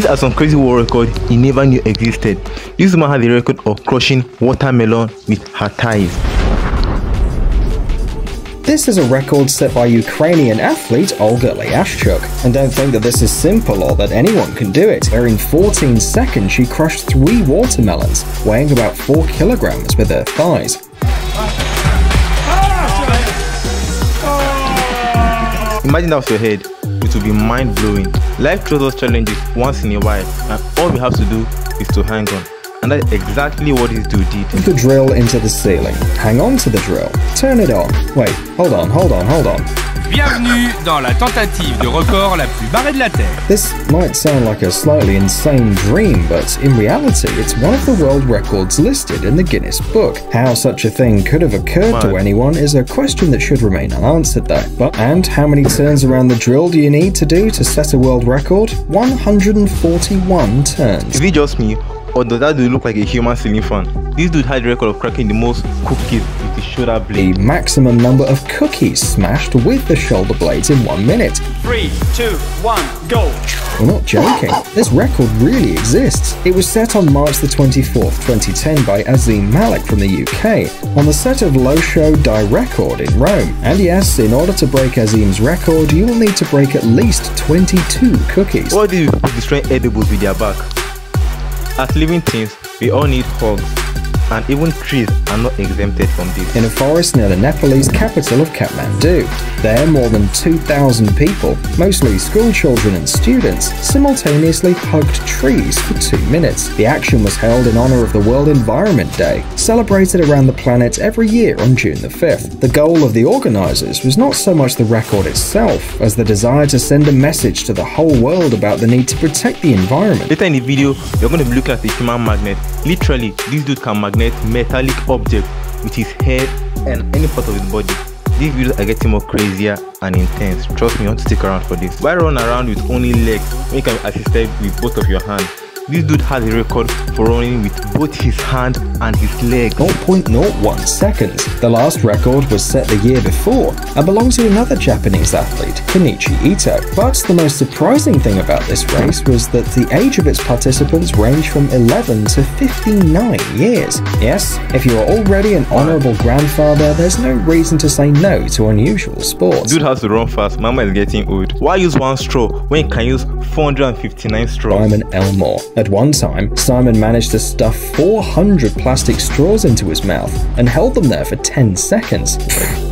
These are some crazy world records he never knew existed. This woman had the record of crushing watermelon with her thighs. This is a record set by Ukrainian athlete Olga Lyashchuk. And don't think that this is simple or that anyone can do it, where in 14 seconds she crushed three watermelons, weighing about 4 kilograms with her thighs. Imagine that was your head, will be mind blowing. Life throws us challenges once in a while, and all we have to do is to hang on. And that's exactly what this dude did. Put the drill into the ceiling. Hang on to the drill. Turn it on. Wait, hold on, hold on, hold on. Bienvenue dans la tentative de record la plus barrée de la Terre. This might sound like a slightly insane dream, but in reality, it's one of the world records listed in the Guinness Book. How such a thing could have occurred to anyone is a question that should remain unanswered, though. But and how many turns around the drill do you need to do to set a world record? 141 turns. Is it just me, or does that dude look like a human ceiling fan? This dude had the record of cracking the most cookies with his shoulder blade. The maximum number of cookies smashed with the shoulder blades in one minute. Three, two, one, go! We're not joking. This record really exists. It was set on March the 24th, 2010 by Azim Malik from the UK on the set of Lo Show dei Record in Rome. And yes, in order to break Azim's record, you will need to break at least 22 cookies. What do you people destroying edibles with their back? As living things, we all need hugs, and even trees are not exempted from this. in a forest near the Nepalese capital of Kathmandu. There, more than 2,000 people, mostly school children and students, simultaneously hugged trees for two minutes. The action was held in honor of the World Environment Day, celebrated around the planet every year on June the 5th. The goal of the organizers was not so much the record itself, as the desire to send a message to the whole world about the need to protect the environment. Later in the video, you're going to be looking at a human magnet. Literally, this dude can magnet metallic objects with his head and any part of his body. These videos are getting more crazier and intense. Trust me, you want to stick around for this. Why run around with only legs when you can be assisted with both of your hands? This dude has a record for running with both his hand and his leg. 0.01 seconds. The last record was set the year before and belonged to another Japanese athlete, Kenichi Ito. But the most surprising thing about this race was that the age of its participants ranged from 11 to 59 years. Yes, if you are already an honorable grandfather, there's no reason to say no to unusual sports. Dude has to run fast. Mama is getting old. Why use one straw when you can use 459 straws? Simon Elmore. At one time, Simon managed to stuff 400 plastic straws into his mouth and held them there for 10 seconds.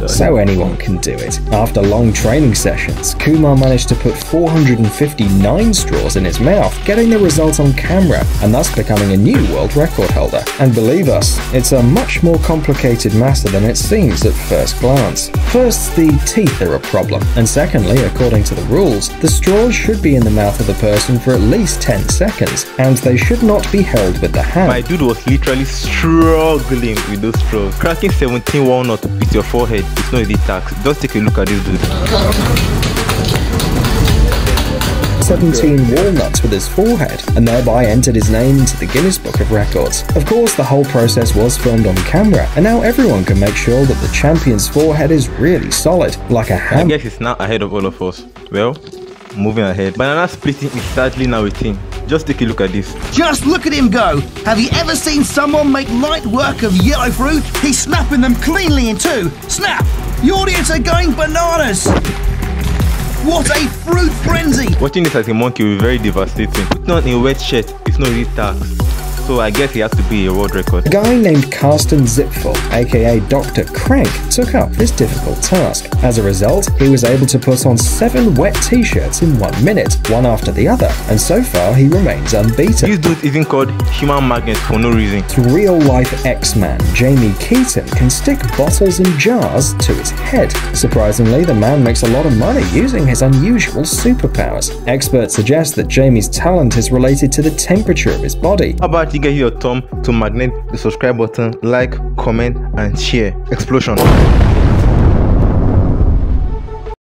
so anyone can do it. After long training sessions, Kumar managed to put 459 straws in his mouth, getting the result on camera and thus becoming a new world record holder. And believe us, it's a much more complicated matter than it seems at first glance. First, the teeth are a problem, and secondly, according to the rules, the straws should be in the mouth of the person for at least 10 seconds, and they should not be held with the hand. My dude was literally struggling with those straws. Cracking 17 walnuts with your forehead is not easy task. Just take a look at this dude. 17 walnuts with his forehead, and thereby entered his name into the Guinness Book of Records. Of course, the whole process was filmed on camera, and now everyone can make sure that the champion's forehead is really solid, like a ham. I guess it's now ahead of all of us. Well, moving ahead. Banana splitting is sadly now a thing. Just take a look at this. Just look at him go. Have you ever seen someone make light work of yellow fruit? He's snapping them cleanly in two. Snap! The audience are going bananas! What a fruit frenzy! Watching this as a monkey will be very devastating. Putting on a wet shirt is not really task. So I guess he has to be a world record. A guy named Karsten Zipfel, aka Dr. Crank, took up this difficult task. As a result, he was able to put on seven wet t-shirts in one minute, one after the other, and so far he remains unbeaten. This dude isn't called human magnet for no reason. To Real life X Man Jamie Keeton can stick bottles and jars to his head. Surprisingly, the man makes a lot of money using his unusual superpowers. Experts suggest that Jamie's talent is related to the temperature of his body. How about you get your thumb to magnet the subscribe button, like, comment, and share. Explosion.